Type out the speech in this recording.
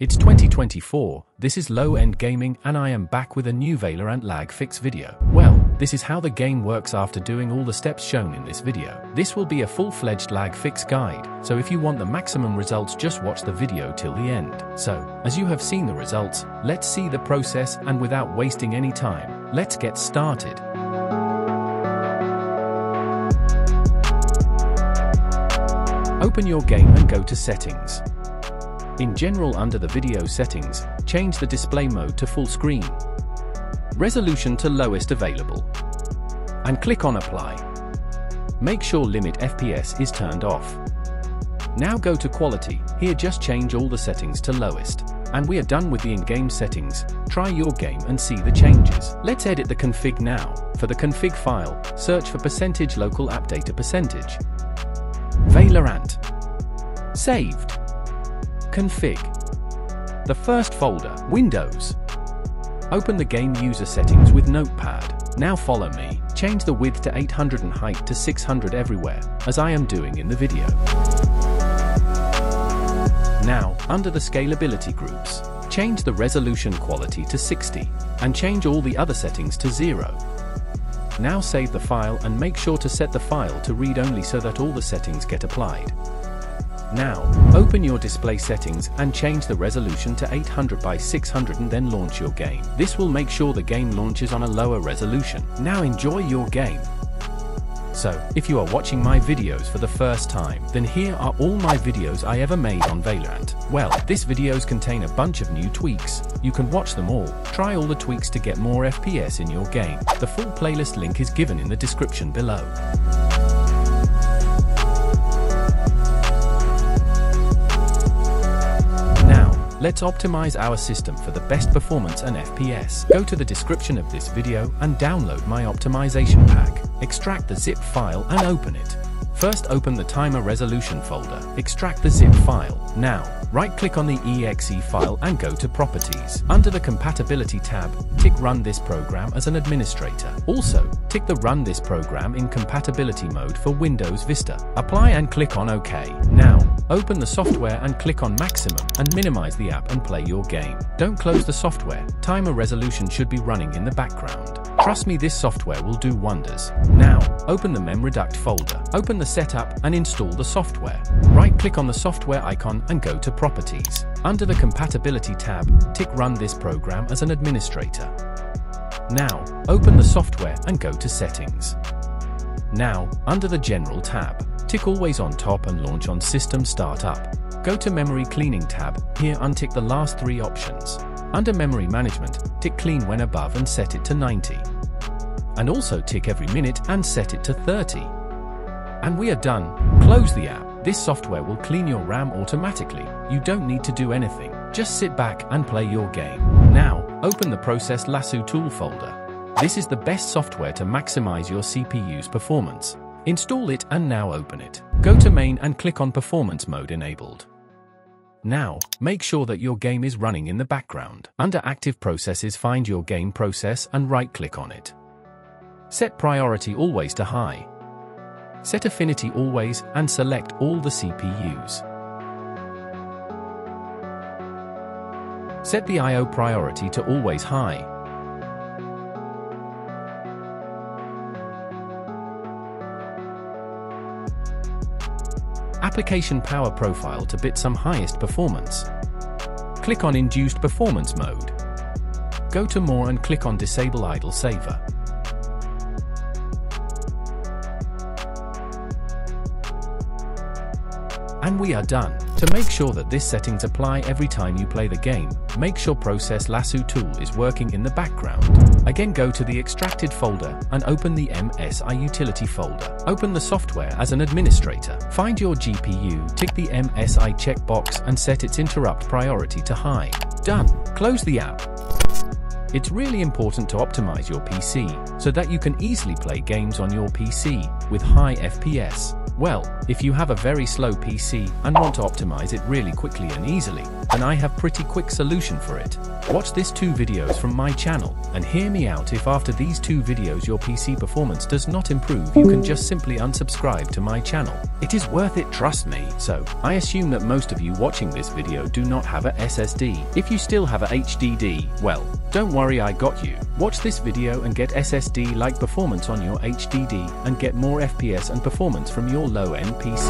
It's 2024, this is Low End Gaming and I am back with a new Valorant lag fix video. Well, this is how the game works after doing all the steps shown in this video. This will be a full-fledged lag fix guide, so if you want the maximum results just watch the video till the end. So, as you have seen the results, let's see the process and without wasting any time, let's get started. Open your game and go to settings. In general under the video settings, change the display mode to full screen. Resolution to lowest available. And click on apply. Make sure limit FPS is turned off. Now go to quality, here just change all the settings to lowest. And we are done with the in-game settings, try your game and see the changes. Let's edit the config now. For the config file, search for percentage local app data percentage. Valorant. Saved. Config. The first folder, Windows. Open the game user settings with Notepad. Now follow me, change the width to 800 and height to 600 everywhere, as I am doing in the video. Now, under the scalability groups, change the resolution quality to 60, and change all the other settings to 0. Now save the file and make sure to set the file to read only so that all the settings get applied. Now, open your display settings and change the resolution to 800 by 600 and then launch your game. This will make sure the game launches on a lower resolution. Now enjoy your game. So, if you are watching my videos for the first time, then here are all my videos I ever made on Valorant. Well, these videos contain a bunch of new tweaks. You can watch them all, try all the tweaks to get more FPS in your game. The full playlist link is given in the description below. Let's optimize our system for the best performance and FPS. Go to the description of this video and download my optimization pack. Extract the zip file and open it. First open the timer resolution folder, extract the zip file. Now, right-click on the exe file and go to Properties. Under the Compatibility tab, tick Run this program as an administrator. Also, tick the Run this program in compatibility mode for Windows Vista. Apply and click on OK. Now, open the software and click on Maximum and minimize the app and play your game. Don't close the software, timer resolution should be running in the background. Trust me this software will do wonders. Now, open the MemReduct folder, open the setup and install the software. Right-click on the software icon and go to Properties. Under the Compatibility tab, tick Run this program as an administrator. Now, open the software and go to Settings. Now, under the General tab, tick Always on top and launch on System Startup. Go to Memory Cleaning tab, here untick the last three options. Under Memory Management, tick Clean when above and set it to 90 and also tick every minute and set it to 30. And we are done. Close the app. This software will clean your RAM automatically. You don't need to do anything. Just sit back and play your game. Now, open the Process Lasso tool folder. This is the best software to maximize your CPU's performance. Install it and now open it. Go to main and click on performance mode enabled. Now, make sure that your game is running in the background. Under active processes find your game process and right click on it. Set priority always to high. Set affinity always and select all the CPUs. Set the I.O. priority to always high. Application power profile to Bitsum highest performance. Click on Induced Performance Mode. Go to More and click on Disable Idle Saver. And we are done. To make sure that this settings apply every time you play the game, make sure Process Lasso tool is working in the background. Again go to the extracted folder and open the MSI utility folder. Open the software as an administrator. Find your GPU, tick the MSI checkbox and set its interrupt priority to high. Done. Close the app. It's really important to optimize your PC so that you can easily play games on your PC with high FPS. Well, if you have a very slow PC and want to optimize it really quickly and easily, then I have pretty quick solution for it. Watch these two videos from my channel and hear me out if after these two videos your PC performance does not improve you can just simply unsubscribe to my channel. It is worth it trust me. So, I assume that most of you watching this video do not have a SSD. If you still have a HDD, well, don't worry I got you. Watch this video and get SSD-like performance on your HDD and get more FPS and performance from your low-end PC.